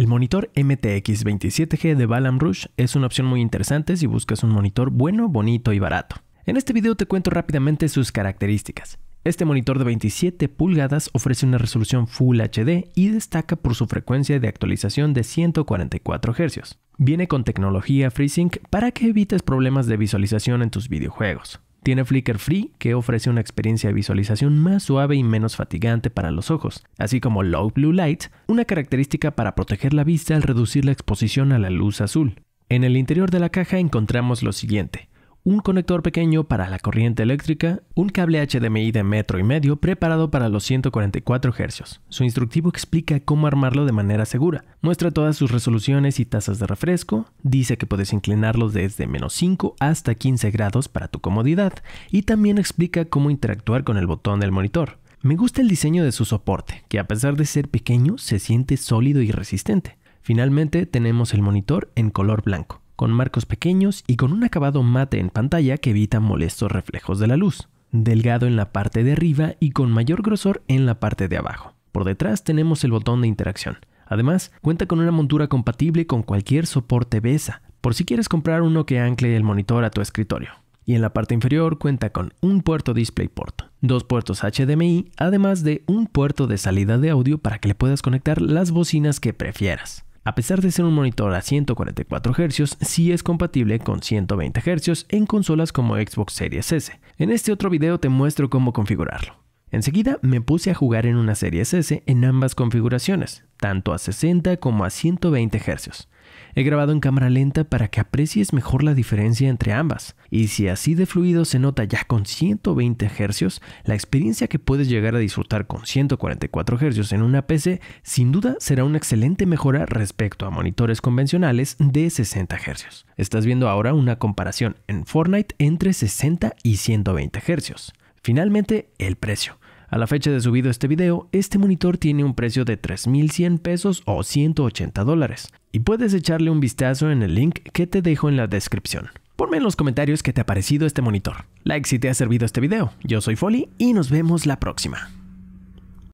El monitor MTX 27G de Balam Rouge es una opción muy interesante si buscas un monitor bueno, bonito y barato. En este video te cuento rápidamente sus características. Este monitor de 27 pulgadas ofrece una resolución Full HD y destaca por su frecuencia de actualización de 144 Hz. Viene con tecnología FreeSync para que evites problemas de visualización en tus videojuegos. Tiene flicker free que ofrece una experiencia de visualización más suave y menos fatigante para los ojos, así como low blue light, una característica para proteger la vista al reducir la exposición a la luz azul. En el interior de la caja encontramos lo siguiente un conector pequeño para la corriente eléctrica, un cable HDMI de metro y medio preparado para los 144 Hz. Su instructivo explica cómo armarlo de manera segura, muestra todas sus resoluciones y tasas de refresco, dice que puedes inclinarlos desde menos 5 hasta 15 grados para tu comodidad y también explica cómo interactuar con el botón del monitor. Me gusta el diseño de su soporte, que a pesar de ser pequeño se siente sólido y resistente. Finalmente tenemos el monitor en color blanco con marcos pequeños y con un acabado mate en pantalla que evita molestos reflejos de la luz, delgado en la parte de arriba y con mayor grosor en la parte de abajo. Por detrás tenemos el botón de interacción. Además, cuenta con una montura compatible con cualquier soporte BESA, por si quieres comprar uno que ancle el monitor a tu escritorio. Y en la parte inferior cuenta con un puerto DisplayPort, dos puertos HDMI, además de un puerto de salida de audio para que le puedas conectar las bocinas que prefieras. A pesar de ser un monitor a 144 Hz, sí es compatible con 120 Hz en consolas como Xbox Series S. En este otro video te muestro cómo configurarlo. Enseguida me puse a jugar en una Series S en ambas configuraciones, tanto a 60 como a 120 Hz. He grabado en cámara lenta para que aprecies mejor la diferencia entre ambas. Y si así de fluido se nota ya con 120 Hz, la experiencia que puedes llegar a disfrutar con 144 Hz en una PC sin duda será una excelente mejora respecto a monitores convencionales de 60 Hz. Estás viendo ahora una comparación en Fortnite entre 60 y 120 Hz. Finalmente, el precio. A la fecha de subido este video, este monitor tiene un precio de 3.100 pesos o 180 dólares. Y puedes echarle un vistazo en el link que te dejo en la descripción. Ponme en los comentarios qué te ha parecido este monitor. Like si te ha servido este video. Yo soy Folly y nos vemos la próxima.